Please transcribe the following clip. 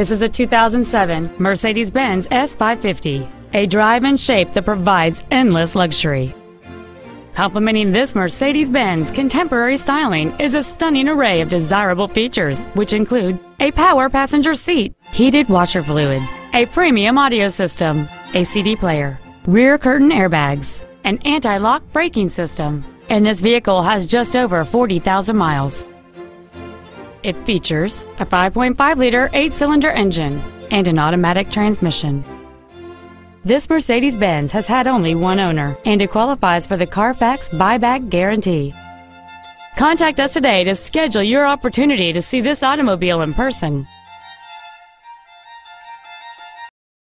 This is a 2007 Mercedes-Benz S550, a drive and shape that provides endless luxury. Complementing this Mercedes-Benz contemporary styling is a stunning array of desirable features, which include a power passenger seat, heated washer fluid, a premium audio system, a CD player, rear curtain airbags, an anti-lock braking system, and this vehicle has just over 40,000 miles. It features a 5.5-liter eight-cylinder engine and an automatic transmission. This Mercedes-Benz has had only one owner, and it qualifies for the Carfax buyback guarantee. Contact us today to schedule your opportunity to see this automobile in person.